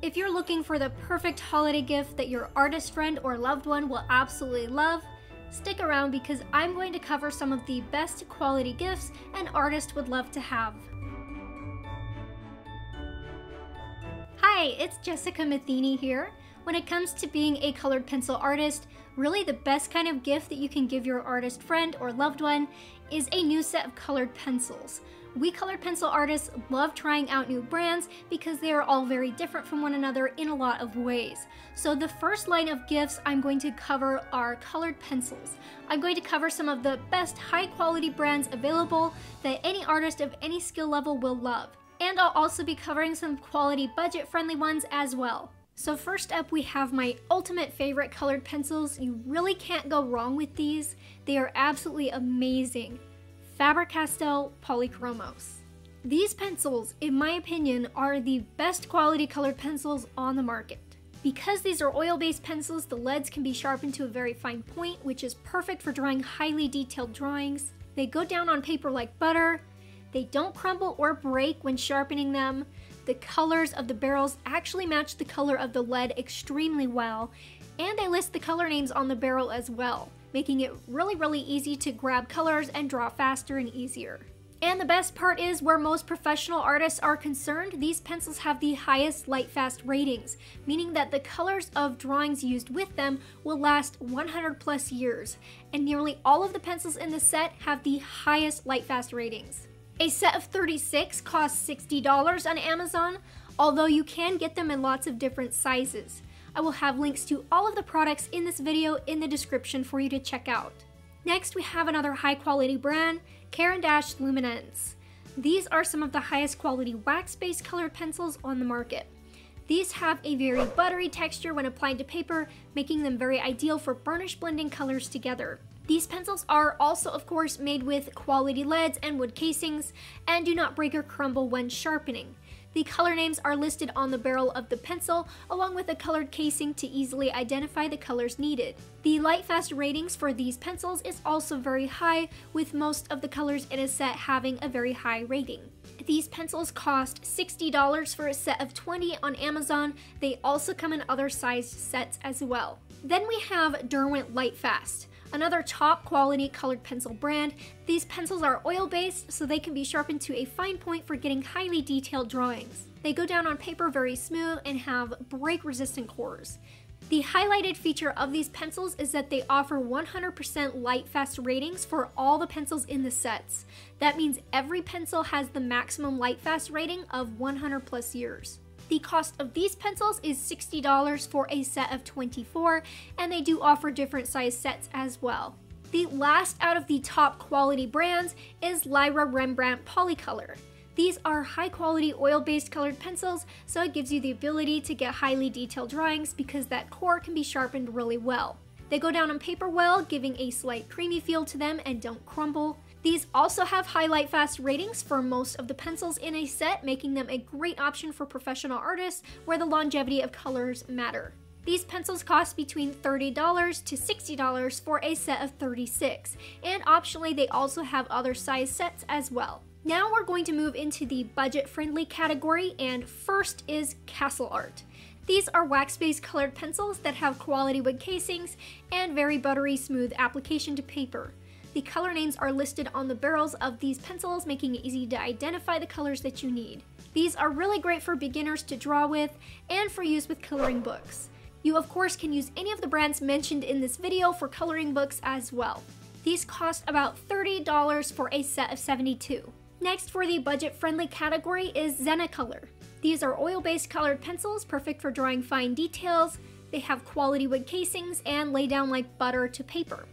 If you're looking for the perfect holiday gift that your artist friend or loved one will absolutely love, stick around because I'm going to cover some of the best quality gifts an artist would love to have. Hi, it's Jessica Matheney here. When it comes to being a colored pencil artist, really the best kind of gift that you can give your artist friend or loved one is a new set of colored pencils. We colored pencil artists love trying out new brands because they are all very different from one another in a lot of ways. So the first line of gifts I'm going to cover are colored pencils. I'm going to cover some of the best high quality brands available that any artist of any skill level will love. And I'll also be covering some quality budget friendly ones as well. So first up we have my ultimate favorite colored pencils. You really can't go wrong with these. They are absolutely amazing. Faber-Castell Polychromos. These pencils, in my opinion, are the best quality colored pencils on the market. Because these are oil-based pencils, the leads can be sharpened to a very fine point, which is perfect for drawing highly detailed drawings. They go down on paper like butter. They don't crumble or break when sharpening them. The colors of the barrels actually match the color of the lead extremely well, and they list the color names on the barrel as well making it really, really easy to grab colors and draw faster and easier. And the best part is where most professional artists are concerned, these pencils have the highest light fast ratings, meaning that the colors of drawings used with them will last 100 plus years, and nearly all of the pencils in the set have the highest light fast ratings. A set of 36 costs $60 on Amazon, although you can get them in lots of different sizes. I will have links to all of the products in this video in the description for you to check out. Next, we have another high quality brand, Caran d'Ache Luminance. These are some of the highest quality wax-based colored pencils on the market. These have a very buttery texture when applied to paper, making them very ideal for burnish blending colors together. These pencils are also, of course, made with quality leads and wood casings, and do not break or crumble when sharpening. The color names are listed on the barrel of the pencil, along with a colored casing to easily identify the colors needed. The Lightfast ratings for these pencils is also very high, with most of the colors in a set having a very high rating. These pencils cost $60 for a set of 20 on Amazon. They also come in other sized sets as well. Then we have Derwent Lightfast another top quality colored pencil brand. These pencils are oil based, so they can be sharpened to a fine point for getting highly detailed drawings. They go down on paper very smooth and have break resistant cores. The highlighted feature of these pencils is that they offer 100% light fast ratings for all the pencils in the sets. That means every pencil has the maximum light fast rating of 100 plus years. The cost of these pencils is $60 for a set of 24, and they do offer different size sets as well. The last out of the top quality brands is Lyra Rembrandt Polycolor. These are high quality oil based colored pencils, so it gives you the ability to get highly detailed drawings because that core can be sharpened really well. They go down on paper well, giving a slight creamy feel to them and don't crumble. These also have highlight fast ratings for most of the pencils in a set, making them a great option for professional artists where the longevity of colors matter. These pencils cost between $30 to $60 for a set of 36, and optionally they also have other size sets as well. Now we're going to move into the budget-friendly category, and first is Castle Art. These are wax-based colored pencils that have quality wood casings and very buttery smooth application to paper. The color names are listed on the barrels of these pencils, making it easy to identify the colors that you need. These are really great for beginners to draw with and for use with coloring books. You of course can use any of the brands mentioned in this video for coloring books as well. These cost about $30 for a set of 72. Next for the budget-friendly category is Zenacolor. These are oil-based colored pencils, perfect for drawing fine details. They have quality wood casings and lay down like butter to paper.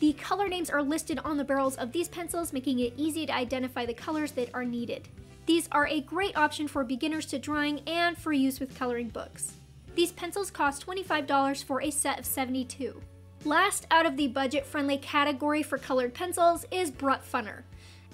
The color names are listed on the barrels of these pencils, making it easy to identify the colors that are needed. These are a great option for beginners to drawing and for use with coloring books. These pencils cost $25 for a set of 72. Last out of the budget-friendly category for colored pencils is Brut Funner.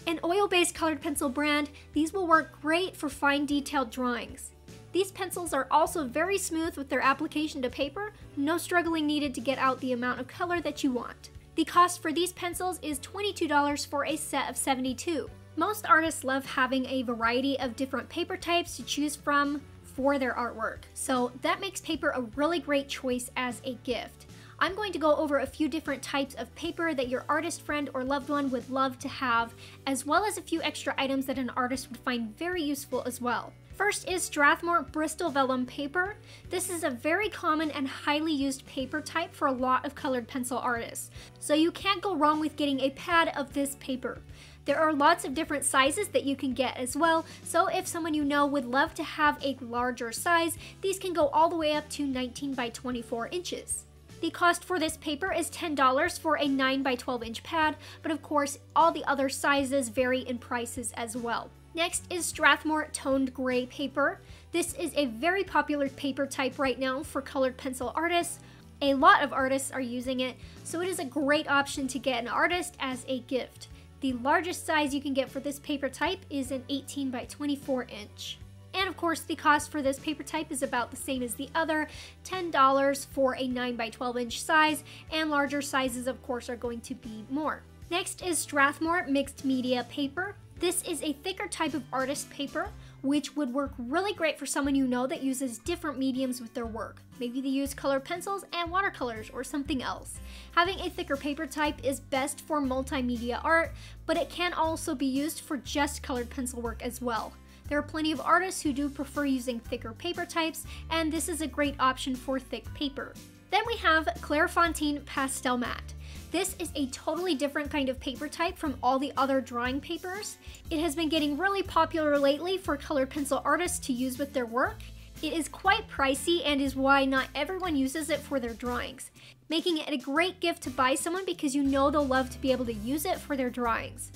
An oil-based colored pencil brand, these will work great for fine detailed drawings. These pencils are also very smooth with their application to paper, no struggling needed to get out the amount of color that you want. The cost for these pencils is $22 for a set of 72. Most artists love having a variety of different paper types to choose from. for their artwork. So that makes paper a really great choice as a gift. I'm going to go over a few different types of paper that your artist friend or loved one would love to have, as well as a few extra items that an artist would find very useful as well. First is Strathmore Bristol Vellum paper. This is a very common and highly used paper type for a lot of colored pencil artists, so you can't go wrong with getting a pad of this paper. There are lots of different sizes that you can get as well, so if someone you know would love to have a larger size, these can go all the way up to 19 by 24 inches. The cost for this paper is $10 for a 9 by 12 inch pad, but of course all the other sizes vary in prices as well. Next is Strathmore Toned Gray paper. This is a very popular paper type right now for colored pencil artists. A lot of artists are using it, so it is a great option to get an artist as a gift. The largest size you can get for this paper type is an 18 by 24 inch. And of course, the cost for this paper type is about the same as the other, $10 for a 9 by 12 inch size, and larger sizes of course are going to be more. Next is Strathmore Mixed Media Paper. This is a thicker type of artist paper, which would work really great for someone you know that uses different mediums with their work. Maybe they use colored pencils and watercolors or something else. Having a thicker paper type is best for multimedia art, but it can also be used for just colored pencil work as well. There are plenty of artists who do prefer using thicker paper types, and this is a great option for thick paper. Then we have Clairefontaine Pastel Mat. This is a totally different kind of paper type from all the other drawing papers. It has been getting really popular lately for colored pencil artists to use with their work. It is quite pricey and is why not everyone uses it for their drawings, making it a great gift to buy someone because you know they'll love to be able to use it for their drawings.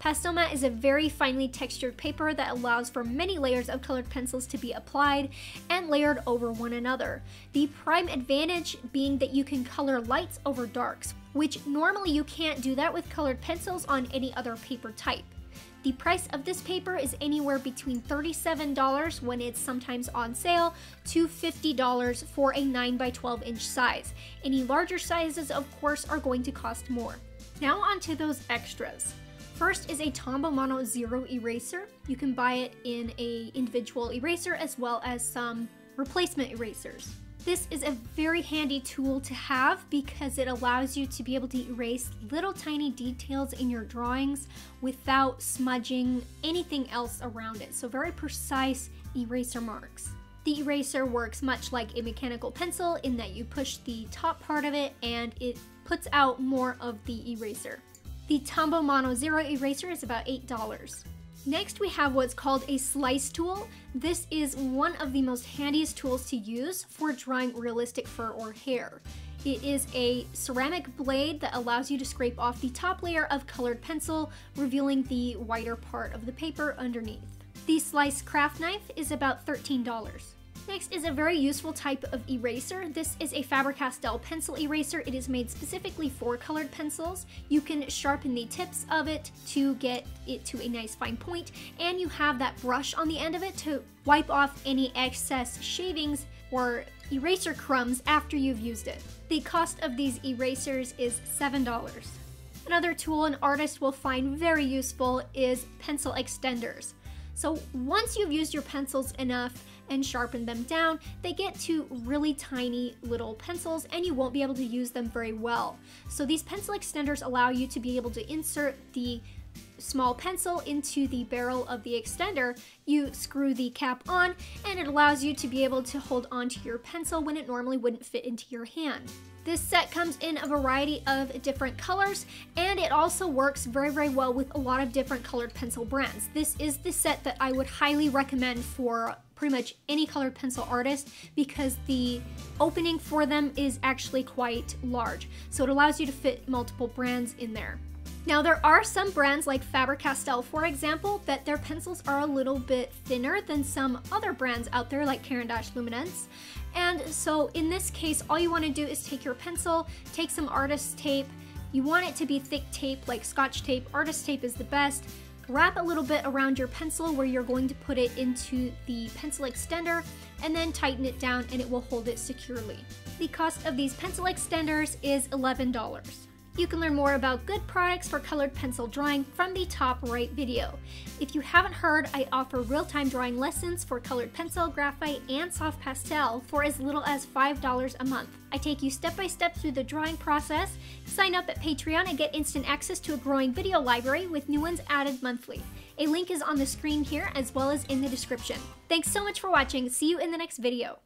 Pastelmat is a very finely textured paper that allows for many layers of colored pencils to be applied and layered over one another. The prime advantage being that you can color lights over darks, which normally you can't do that with colored pencils on any other paper type. The price of this paper is anywhere between $37 when it's sometimes on sale to $50 for a 9 by 12 inch size. Any larger sizes, of course, are going to cost more. Now onto those extras. First is a Tombow Mono Zero eraser. You can buy it in a individual eraser as well as some replacement erasers. This is a very handy tool to have because it allows you to be able to erase little tiny details in your drawings without smudging anything else around it. So very precise eraser marks. The eraser works much like a mechanical pencil in that you push the top part of it and it puts out more of the eraser. The Tombow Mono Zero eraser is about $8. Next, we have what's called a slice tool. This is one of the most handiest tools to use for drawing realistic fur or hair. It is a ceramic blade that allows you to scrape off the top layer of colored pencil, revealing the whiter part of the paper underneath. The slice craft knife is about $13. Next is a very useful type of eraser. This is a Faber-Castell pencil eraser. It is made specifically for colored pencils. You can sharpen the tips of it to get it to a nice fine point, and you have that brush on the end of it to wipe off any excess shavings or eraser crumbs after you've used it. The cost of these erasers is $7. Another tool an artist will find very useful is pencil extenders. So once you've used your pencils enough and sharpened them down, they get to really tiny little pencils and you won't be able to use them very well. So these pencil extenders allow you to be able to insert the small pencil into the barrel of the extender, you screw the cap on, and it allows you to be able to hold onto your pencil when it normally wouldn't fit into your hand. This set comes in a variety of different colors and it also works very, very well with a lot of different colored pencil brands. This is the set that I would highly recommend for pretty much any colored pencil artist because the opening for them is actually quite large. So it allows you to fit multiple brands in there. Now there are some brands like Faber-Castell for example that their pencils are a little bit thinner than some other brands out there like Caran d'Ache Luminance and so in this case, all you want to do is take your pencil, take some artist tape. You want it to be thick tape like scotch tape. Artist tape is the best. Wrap a little bit around your pencil where you're going to put it into the pencil extender and then tighten it down and it will hold it securely. The cost of these pencil extenders is $11. You can learn more about good products for colored pencil drawing from the top right video. If you haven't heard, I offer real-time drawing lessons for colored pencil, graphite, and soft pastel for as little as $5 a month. I take you step by step through the drawing process. Sign up at Patreon and get instant access to a growing video library with new ones added monthly. A link is on the screen here as well as in the description. Thanks so much for watching. See you in the next video.